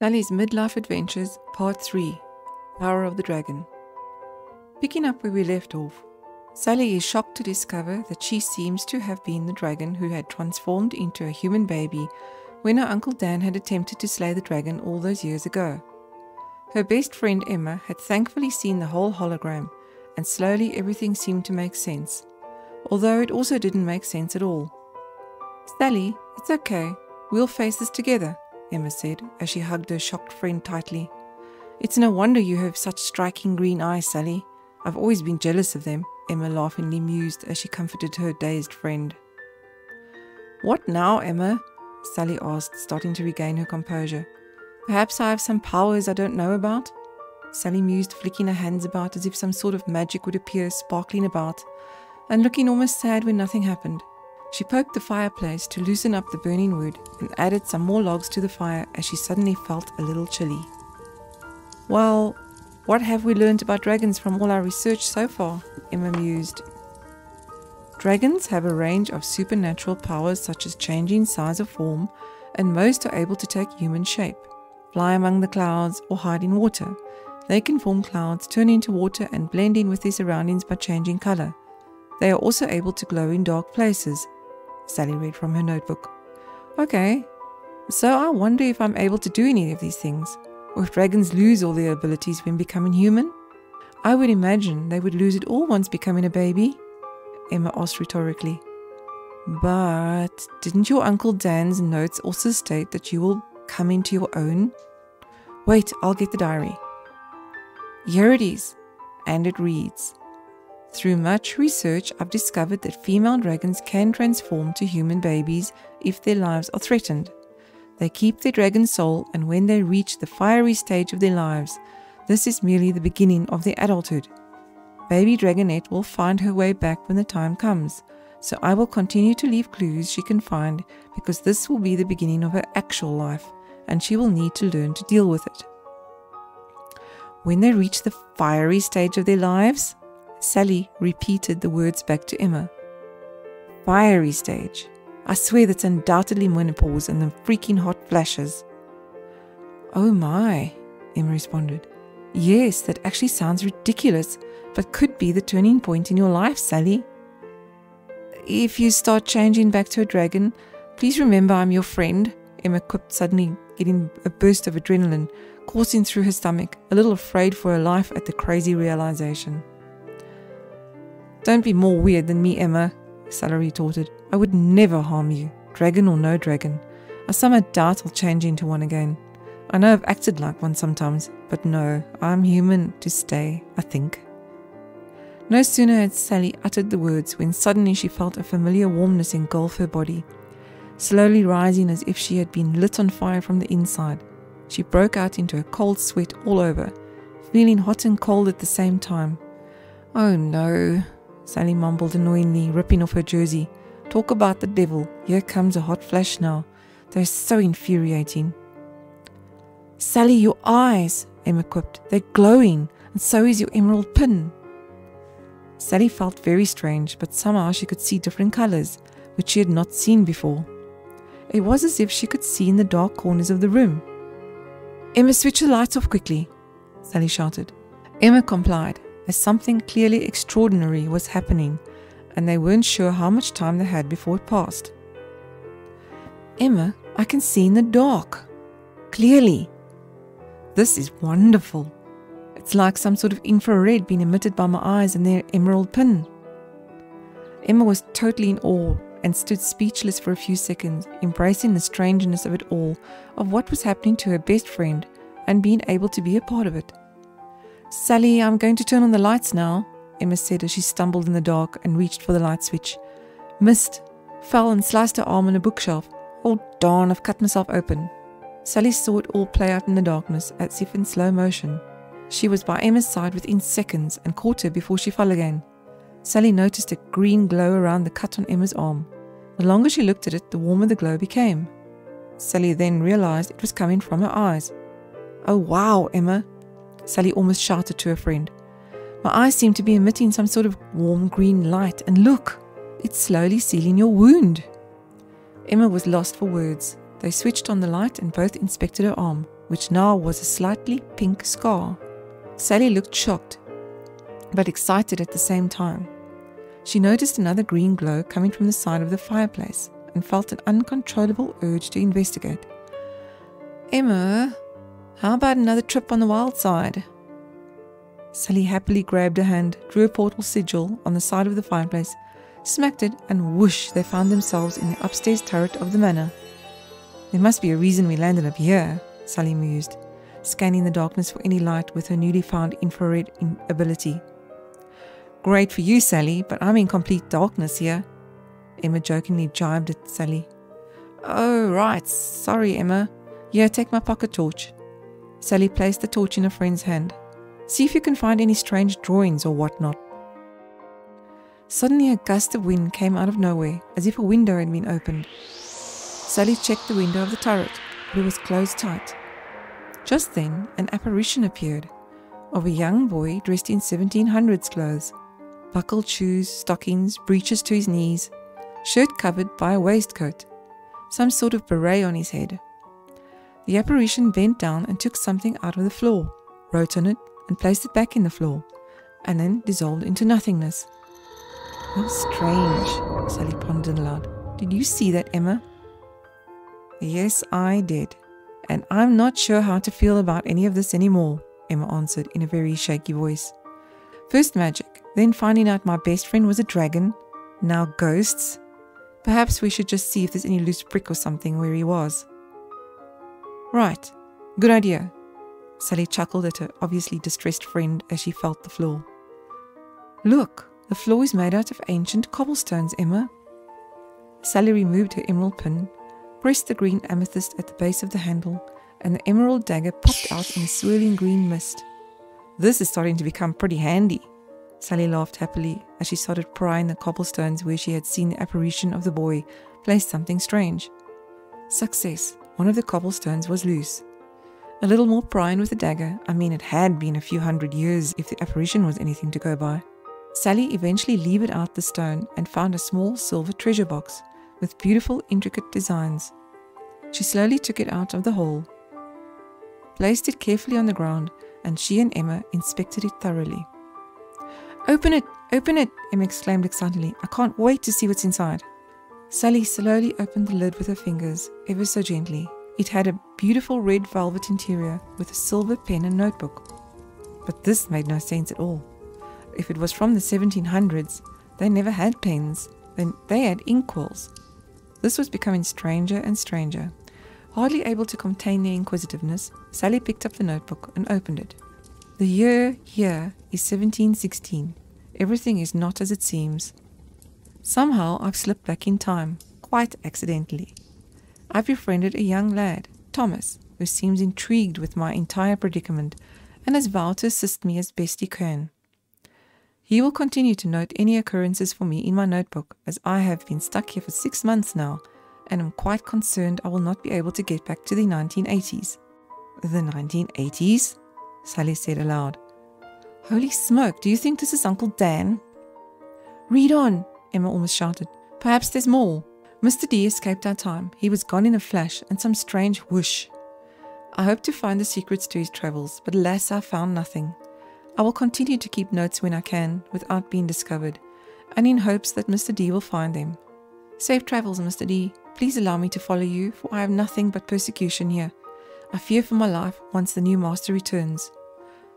Sally's Midlife Adventures, Part 3 Power of the Dragon. Picking up where we left off, Sally is shocked to discover that she seems to have been the dragon who had transformed into a human baby when her Uncle Dan had attempted to slay the dragon all those years ago. Her best friend Emma had thankfully seen the whole hologram, and slowly everything seemed to make sense, although it also didn't make sense at all. Sally, it's okay. We'll face this together, Emma said as she hugged her shocked friend tightly. It's no wonder you have such striking green eyes, Sally. I've always been jealous of them, Emma laughingly mused as she comforted her dazed friend. What now, Emma? Sally asked, starting to regain her composure. Perhaps I have some powers I don't know about? Sally mused, flicking her hands about as if some sort of magic would appear sparkling about, and looking almost sad when nothing happened. She poked the fireplace to loosen up the burning wood and added some more logs to the fire as she suddenly felt a little chilly. Well, what have we learned about dragons from all our research so far? Emma mused. Dragons have a range of supernatural powers such as changing size or form, and most are able to take human shape, fly among the clouds, or hide in water. They can form clouds, turn into water, and blend in with their surroundings by changing color. They are also able to glow in dark places, Sally read from her notebook. Okay, so I wonder if I'm able to do any of these things, or if dragons lose all their abilities when becoming human. I would imagine they would lose it all once becoming a baby, Emma asked rhetorically. But didn't your Uncle Dan's notes also state that you will come into your own? Wait, I'll get the diary. Here it is, and it reads through much research, I've discovered that female dragons can transform to human babies if their lives are threatened. They keep their dragon soul, and when they reach the fiery stage of their lives, this is merely the beginning of their adulthood. Baby Dragonette will find her way back when the time comes, so I will continue to leave clues she can find because this will be the beginning of her actual life, and she will need to learn to deal with it. When they reach the fiery stage of their lives, Sally repeated the words back to Emma. Fiery stage. I swear that's undoubtedly menopause and the freaking hot flashes. Oh my, Emma responded. Yes, that actually sounds ridiculous, but could be the turning point in your life, Sally. If you start changing back to a dragon, please remember I'm your friend, Emma quipped, suddenly getting a burst of adrenaline coursing through her stomach, a little afraid for her life at the crazy realization. Don't be more weird than me, Emma, Sally retorted. I would never harm you, dragon or no dragon. I somehow doubt I'll change into one again. I know I've acted like one sometimes, but no, I'm human to stay, I think. No sooner had Sally uttered the words when suddenly she felt a familiar warmness engulf her body, slowly rising as if she had been lit on fire from the inside. She broke out into a cold sweat all over, feeling hot and cold at the same time. Oh no, Sally mumbled annoyingly, ripping off her jersey. Talk about the devil. Here comes a hot flash now. They're so infuriating. Sally, your eyes, Emma quipped. They're glowing, and so is your emerald pin. Sally felt very strange, but somehow she could see different colors, which she had not seen before. It was as if she could see in the dark corners of the room. Emma, switch the lights off quickly, Sally shouted. Emma complied, as something clearly extraordinary was happening, and they weren't sure how much time they had before it passed. Emma, I can see in the dark. Clearly. This is wonderful. It's like some sort of infrared being emitted by my eyes and their emerald pin. Emma was totally in awe and stood speechless for a few seconds, embracing the strangeness of it all, of what was happening to her best friend, and being able to be a part of it. Sally, I'm going to turn on the lights now, Emma said as she stumbled in the dark and reached for the light switch. Missed, fell and sliced her arm on a bookshelf. Oh darn, I've cut myself open. Sally saw it all play out in the darkness, as if in slow motion. She was by Emma's side within seconds and caught her before she fell again. Sally noticed a green glow around the cut on Emma's arm. The longer she looked at it, the warmer the glow became. Sally then realized it was coming from her eyes. Oh wow, Emma, Sally almost shouted to her friend. My eyes seem to be emitting some sort of warm green light, and look, it's slowly sealing your wound. Emma was lost for words. They switched on the light and both inspected her arm. which now was a slightly pink scar. Sally looked shocked, but excited at the same time. She noticed another green glow coming from the side of the fireplace and felt an uncontrollable urge to investigate. Emma, how about another trip on the wild side? Sally happily grabbed her hand, drew a portal sigil on the side of the fireplace, smacked it, and whoosh, they found themselves in the upstairs turret of the manor. There must be a reason we landed up here, Sally mused, scanning the darkness for any light with her newly found infrared ability. Great for you, Sally, but I'm in complete darkness here. Emma jokingly jibed at Sally. Oh, right. Sorry, Emma. Here, take my pocket torch. Sally placed the torch in her friend's hand. See if you can find any strange drawings or whatnot. Suddenly, a gust of wind came out of nowhere, as if a window had been opened. Sally checked the window of the turret, but it was closed tight. Just then, an apparition appeared of a young boy dressed in 1700s clothes buckled shoes, stockings, breeches to his knees, shirt covered by a waistcoat, some sort of beret on his head. The apparition bent down and took something out of the floor, wrote on it, and placed it back in the floor, and then dissolved into nothingness. How strange, Sally pondered aloud. Did you see that, Emma? Yes, I did. And I'm not sure how to feel about any of this anymore, Emma answered in a very shaky voice. First magic, then finding out my best friend was a dragon, now ghosts. Perhaps we should just see if there's any loose brick or something where he was. Right, good idea. Sally chuckled at her obviously distressed friend as she felt the floor. Look, the floor is made out of ancient cobblestones, Emma. Sally removed her emerald pin pressed the green amethyst at the base of the handle, and the emerald dagger popped out in a swirling green mist. This is starting to become pretty handy. Sally laughed happily as she started prying the cobblestones where she had seen the apparition of the boy place something strange. Success. One of the cobblestones was loose. A little more prying with the dagger. I mean, it had been a few hundred years if the apparition was anything to go by. Sally eventually levered out the stone and found a small silver treasure box with beautiful, intricate designs. She slowly took it out of the hole, placed it carefully on the ground, and she and Emma inspected it thoroughly. Open it! Open it! Emma exclaimed excitedly. I can't wait to see what's inside. Sally slowly opened the lid with her fingers, ever so gently. It had a beautiful red velvet interior with a silver pen and notebook. But this made no sense at all. If it was from the 1700s, they never had pens, then they had inkwells. This was becoming stranger and stranger. Hardly able to contain their inquisitiveness, Sally picked up the notebook and opened it. The year here is 1716. Everything is not as it seems. Somehow I've slipped back in time, quite accidentally. I've befriended a young lad, Thomas, who seems intrigued with my entire predicament and has vowed to assist me as best he can. He will continue to note any occurrences for me in my notebook, as I have been stuck here for six months now, and am quite concerned I will not be able to get back to the 1980s. The 1980s? Sally said aloud. Holy smoke, do you think this is Uncle Dan? Read on, Emma almost shouted. Perhaps there's more. Mr. D escaped our time. He was gone in a flash, and some strange whoosh. I hoped to find the secrets to his travels, but alas, I found nothing. I will continue to keep notes when I can without being discovered, and in hopes that Mr. D will find them. Safe travels, Mr. D. Please allow me to follow you, for I have nothing but persecution here. I fear for my life once the new master returns.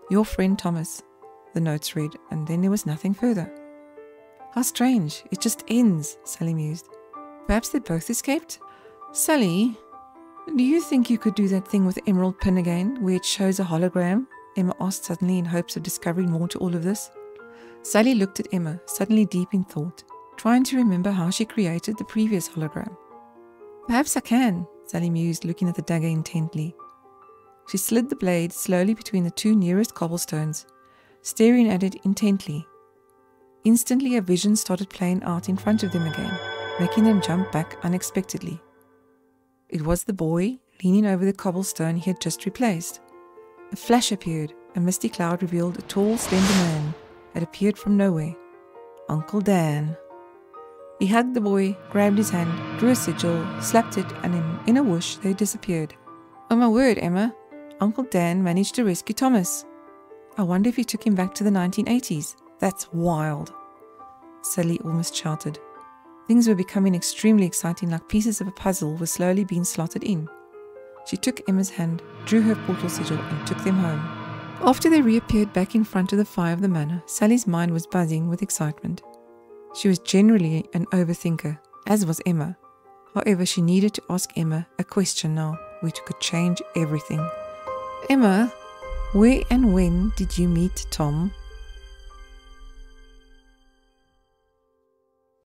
Your friend Thomas. The notes read, and then there was nothing further. How strange, it just ends, Sally mused. Perhaps they both escaped? Sally, do you think you could do that thing with emerald pin again, where it shows a hologram Emma asked suddenly in hopes of discovering more to all of this. Sally looked at Emma, suddenly deep in thought, trying to remember how she created the previous hologram. Perhaps I can, Sally mused, looking at the dagger intently. She slid the blade slowly between the two nearest cobblestones, staring at it intently. Instantly, a vision started playing out in front of them again, making them jump back unexpectedly. It was the boy leaning over the cobblestone he had just replaced. A flash appeared. A misty cloud revealed a tall, slender man had appeared from nowhere. Uncle Dan. He hugged the boy, grabbed his hand, drew a sigil, slapped it, and in, in a whoosh they disappeared. Oh my word, Emma. Uncle Dan managed to rescue Thomas. I wonder if he took him back to the 1980s. That's wild. Sally almost shouted. Things were becoming extremely exciting, like pieces of a puzzle were slowly being slotted in. She took Emma's hand, drew her portal sigil, and took them home. After they reappeared back in front of the fire of the manor, Sally's mind was buzzing with excitement. She was generally an overthinker, as was Emma. However, she needed to ask Emma a question now, which could change everything. Emma, where and when did you meet Tom?